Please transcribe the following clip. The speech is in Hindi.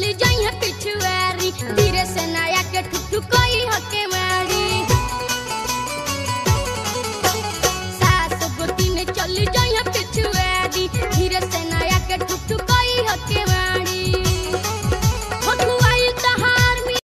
चल जाई में चल जाई